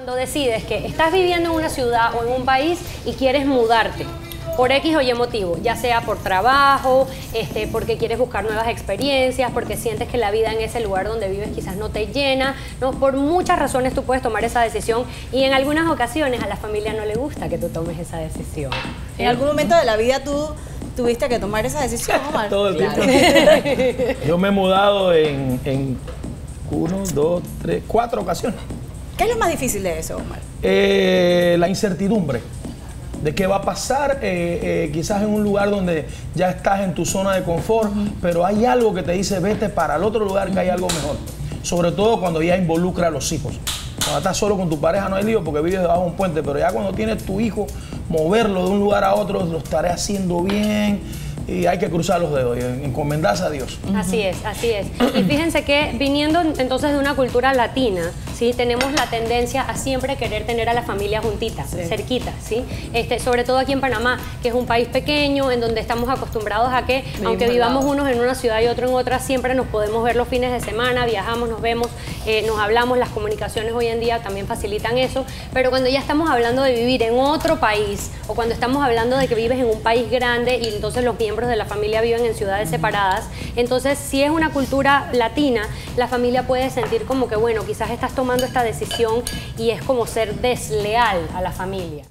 Cuando decides que estás viviendo en una ciudad o en un país y quieres mudarte por X o Y motivo, ya sea por trabajo, este, porque quieres buscar nuevas experiencias, porque sientes que la vida en ese lugar donde vives quizás no te llena, no, por muchas razones tú puedes tomar esa decisión y en algunas ocasiones a la familia no le gusta que tú tomes esa decisión. En algún momento de la vida tú tuviste que tomar esa decisión, Omar. Todo el tiempo. Yo me he mudado en, en uno, dos, tres, cuatro ocasiones. ¿Qué es lo más difícil de eso, Omar? Eh, la incertidumbre de qué va a pasar, eh, eh, quizás en un lugar donde ya estás en tu zona de confort, pero hay algo que te dice vete para el otro lugar que hay algo mejor. Sobre todo cuando ya involucra a los hijos. Cuando estás solo con tu pareja no hay lío porque vives debajo de un puente, pero ya cuando tienes tu hijo, moverlo de un lugar a otro lo estaré haciendo bien y hay que cruzar los dedos y encomendarse a Dios. Así es, así es. Y fíjense que viniendo entonces de una cultura latina, ¿sí? tenemos la tendencia a siempre querer tener a la familia juntita, cerquita, ¿sí? Este, sobre todo aquí en Panamá, que es un país pequeño, en donde estamos acostumbrados a que, aunque vivamos unos en una ciudad y otro en otra, siempre nos podemos ver los fines de semana, viajamos, nos vemos, eh, nos hablamos, las comunicaciones hoy en día también facilitan eso, pero cuando ya estamos hablando de vivir en otro país, o cuando estamos hablando de que vives en un país grande y entonces los miembros de la familia viven en ciudades separadas. Entonces, si es una cultura latina, la familia puede sentir como que, bueno, quizás estás tomando esta decisión y es como ser desleal a la familia.